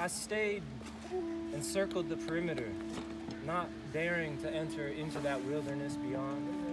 I stayed and circled the perimeter, not daring to enter into that wilderness beyond.